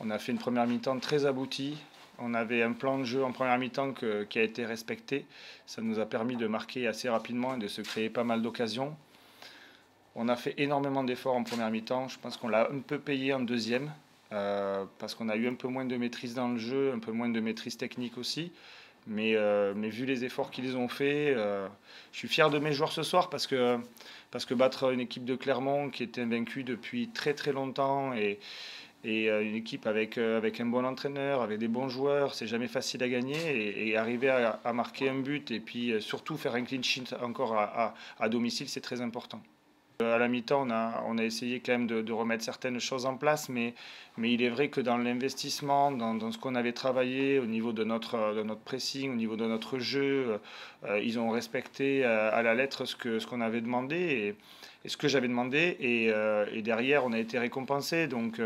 On a fait une première mi-temps très aboutie. On avait un plan de jeu en première mi-temps qui a été respecté. Ça nous a permis de marquer assez rapidement et de se créer pas mal d'occasions. On a fait énormément d'efforts en première mi-temps. Je pense qu'on l'a un peu payé en deuxième. Euh, parce qu'on a eu un peu moins de maîtrise dans le jeu, un peu moins de maîtrise technique aussi. Mais, euh, vu les efforts qu'ils ont fait, euh, je suis fier de mes joueurs ce soir parce que, parce que battre une équipe de Clermont qui était invaincue depuis très très longtemps et, et une équipe avec, avec un bon entraîneur, avec des bons joueurs, c'est jamais facile à gagner. Et, arriver à, marquer un but et puis surtout faire un clean encore à, à domicile, c'est très important. À la mi-temps, on a, on a essayé quand même de, remettre certaines choses en place, mais, mais il est vrai que dans l'investissement, dans, ce qu'on avait travaillé au niveau de notre, de notre pressing, au niveau de notre jeu, euh, ils ont respecté euh, à la lettre ce qu'on ce qu'on avait demandé et, ce que j'avais demandé. Et, euh, et, derrière, on a été récompensé. Donc,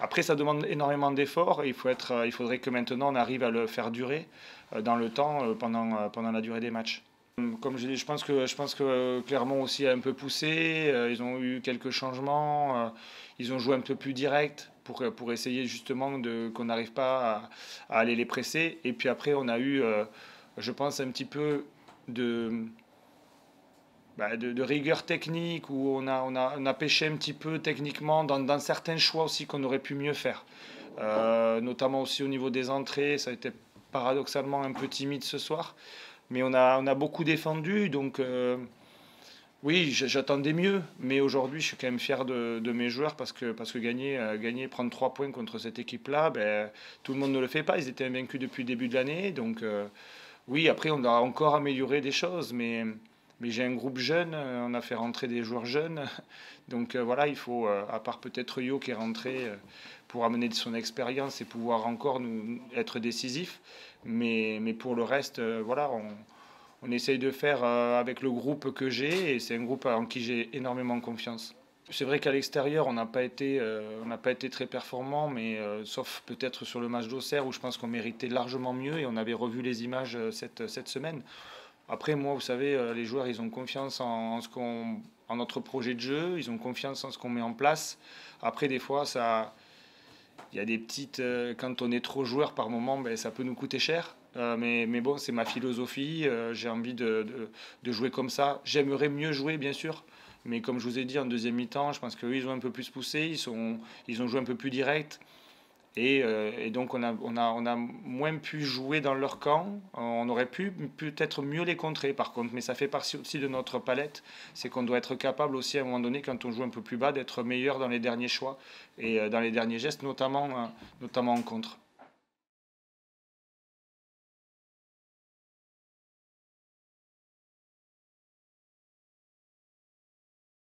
après, ça demande énormément d'efforts. Il, faut il faudrait que maintenant, on arrive à le faire durer dans le temps pendant, pendant la durée des matchs. Comme je dis, je pense que, je pense que Clermont aussi a un peu poussé. Euh, ils ont eu quelques changements. Euh, ils ont joué un peu plus direct pour, pour essayer justement de, qu'on n'arrive pas à, aller les presser. Et puis après, on a eu, euh, je pense, un petit peu de, bah, de, rigueur technique où on a, on, a, pêché un petit peu techniquement dans certains choix aussi qu'on aurait pu mieux faire. notamment aussi au niveau des entrées. Ça a été paradoxalement un peu timide ce soir. Mais on a, on a beaucoup défendu, donc euh, oui, j'attendais mieux. Mais aujourd'hui, je suis quand même fier de, de, mes joueurs parce que, parce que gagner, euh, gagner, prendre trois points contre cette équipe-là, ben, tout le monde ne le fait pas. Ils étaient invaincus depuis le début de l'année. Donc euh, oui, après, on a encore amélioré des choses, mais, mais j'ai un groupe jeune, on a fait rentrer des joueurs jeunes. Donc voilà, il faut, à part peut-être Yo qui est rentré pour amener de son expérience et pouvoir encore nous, être décisif. Mais, mais pour le reste, euh, voilà, on, on essaye de faire euh, avec le groupe que j'ai et c'est un groupe en qui j'ai énormément confiance. C'est vrai qu'à l'extérieur, on n'a pas, été, euh, pas été très performant, mais sauf peut-être sur le match d'Auxerre où je pense qu'on méritait largement mieux et on avait revu les images cette, cette semaine. Après, moi, vous savez, les joueurs, ils ont confiance en, ce notre projet de jeu, ils ont confiance en ce qu'on met en place. Après, des fois, ça, il y a des petites. Euh, quand on est trop joueur par moment, ben, ça peut nous coûter cher. Euh, mais, mais, bon, c'est ma philosophie. Euh, j'ai envie de, de, de, jouer comme ça. J'aimerais mieux jouer, bien sûr. Mais comme je vous ai dit en deuxième mi-temps, je pense qu'eux, ils ont un peu plus poussé. Ils, sont, ils ont joué un peu plus direct. Et, et, donc on a, on, a, on a moins pu jouer dans leur camp. On aurait pu peut-être mieux les contrer par contre, mais ça fait partie aussi de notre palette. C'est qu'on doit être capable aussi à un moment donné, quand on joue un peu plus bas, d'être meilleur dans les derniers choix et dans les derniers gestes, notamment, notamment en contre.